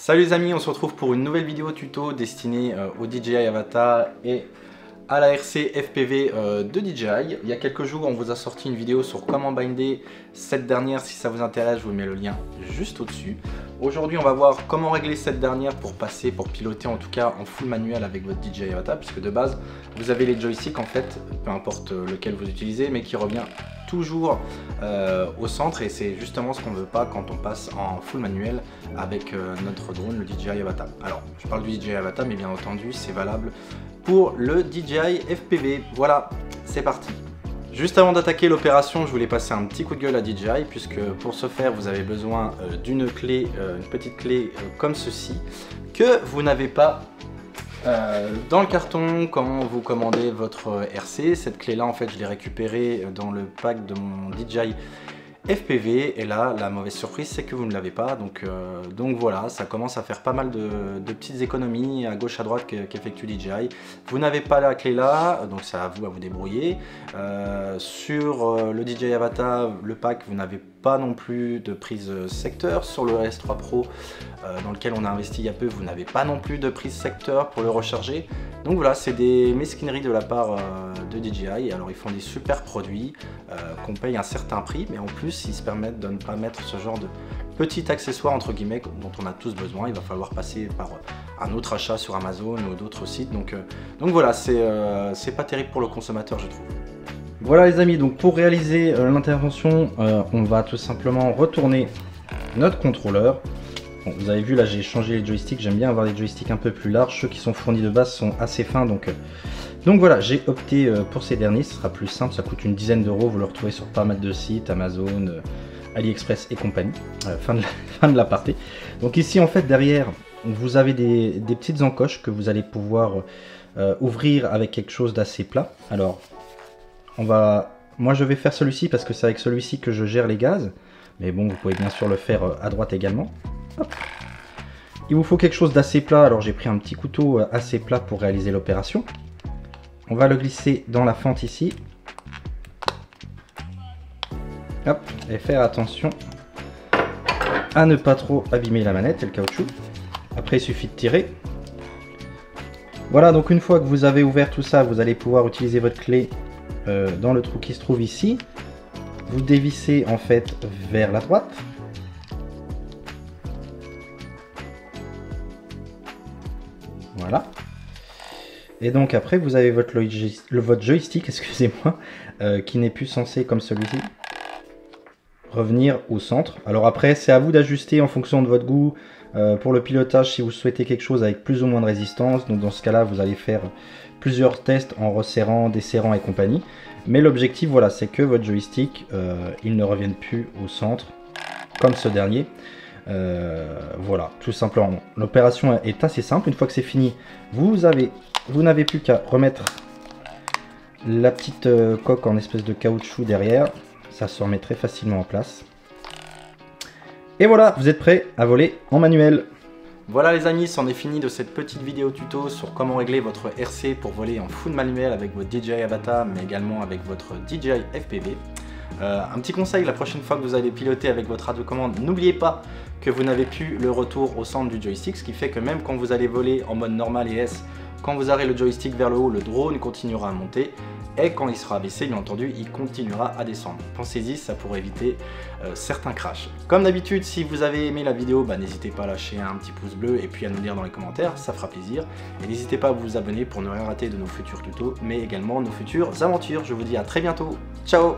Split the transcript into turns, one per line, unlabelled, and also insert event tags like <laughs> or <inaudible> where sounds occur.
Salut les amis, on se retrouve pour une nouvelle vidéo tuto destinée euh, au DJI Avatar et à la RC FPV euh, de DJI. Il y a quelques jours, on vous a sorti une vidéo sur comment binder cette dernière. Si ça vous intéresse, je vous mets le lien juste au-dessus. Aujourd'hui, on va voir comment régler cette dernière pour passer, pour piloter en tout cas en full manuel avec votre DJI Avatar, puisque de base, vous avez les joysticks en fait, peu importe lequel vous utilisez, mais qui revient toujours euh, au centre et c'est justement ce qu'on veut pas quand on passe en full manuel avec euh, notre drone, le DJI Avatar. Alors, je parle du DJI Avatar, mais bien entendu, c'est valable pour le DJI FPV. Voilà, c'est parti. Juste avant d'attaquer l'opération, je voulais passer un petit coup de gueule à DJI puisque pour ce faire, vous avez besoin euh, d'une clé, une petite clé comme ceci que vous n'avez pas dans le carton, quand vous commandez votre RC, cette clé là en fait je l'ai récupérée dans le pack de mon DJI FPV et là la mauvaise surprise c'est que vous ne l'avez pas. Donc, euh, donc voilà ça commence à faire pas mal de, petites économies à gauche à droite qu'effectue DJI vous n'avez pas la clé là donc c'est à vous à vous débrouiller. Euh, sur euh, le DJI Avatar le pack vous n'avez pas non plus de prise secteur sur le S3 Pro dans lequel on a investi il y a peu vous n'avez pas non plus de prise secteur pour le recharger donc voilà c'est des mesquineries de la part de DJI alors ils font des super produits qu'on paye un certain prix mais en plus ils se permettent de ne pas mettre ce genre de petit accessoire entre guillemets dont on a tous besoin. Il va falloir passer par euh, un autre achat sur Amazon ou d'autres sites. Donc, euh, donc voilà, euh, c'est pas terrible pour le consommateur, je trouve. Voilà les amis, donc pour réaliser l'intervention, on va tout simplement retourner notre contrôleur. vous avez vu là j'ai changé les joysticks, j'aime bien avoir des joysticks un peu plus larges, ceux qui sont fournis de base sont assez fins donc donc voilà, j'ai opté euh, pour ces derniers, ce sera plus simple, ça coûte une dizaine d'euros, vous le retrouvez sur pas mal de sites, Amazon, euh, AliExpress et compagnie. Euh, fin de <laughs> l'aparté. Donc ici en fait derrière, vous avez des, petites encoches que vous allez pouvoir ouvrir avec quelque chose d'assez plat. Alors, on va, moi je vais faire celui-ci parce que c'est avec celui-ci que je gère les gaz. Mais bon, vous pouvez bien sûr le faire à droite également. Il vous faut quelque chose d'assez plat, alors j'ai pris un petit couteau assez plat pour réaliser l'opération. On va le glisser dans la fente ici. Et faire attention à ne pas trop abîmer la manette et le caoutchouc. Après, il suffit de tirer. Voilà, donc une fois que vous avez ouvert tout ça, vous allez pouvoir utiliser votre clé euh, dans le trou qui se trouve ici. Vous dévissez en fait vers la droite. Voilà. Et donc après, vous avez votre, votre joystick, <laughs> excusez-moi, euh, qui n'est plus censé, comme celui-ci, revenir au centre. Alors après, c'est à vous d'ajuster en fonction de votre goût. Euh, pour le pilotage, si vous souhaitez quelque chose avec plus ou moins de résistance, donc dans ce cas-là, vous allez faire plusieurs tests en resserrant, desserrant et compagnie. Mais l'objectif, voilà, c'est que votre joystick, euh, il ne revienne plus au centre, comme ce dernier. voilà, tout simplement. L'opération est assez simple. Une fois que c'est fini, vous avez vous n'avez plus qu'à remettre la petite euh, coque en espèce de caoutchouc derrière. Ça se remet très facilement en place. Et voilà, vous êtes prêts à voler en manuel. Voilà les amis, c'en est fini de cette petite vidéo tuto sur comment régler votre RC pour voler en full manuel avec votre DJI Avatar, mais également avec votre DJI FPV. Euh, un petit conseil, la prochaine fois que vous allez piloter avec votre radio-commande, n'oubliez pas que vous n'avez plus le retour au centre du joystick, ce qui fait que même quand vous allez voler en mode normal et S, quand vous arrêtez le joystick vers le haut, le drone continuera à monter et quand il sera baissé, bien entendu, il continuera à descendre. Pensez-y, ça pourrait éviter euh, certains crashs. Comme d'habitude, si vous avez aimé la vidéo, bah, n'hésitez pas à lâcher un petit pouce bleu et puis à nous dire dans les commentaires, ça fera plaisir. Et n'hésitez pas à vous abonner pour ne rien rater de nos futurs tutos, mais également nos futures aventures. Je vous dis à très bientôt. Ciao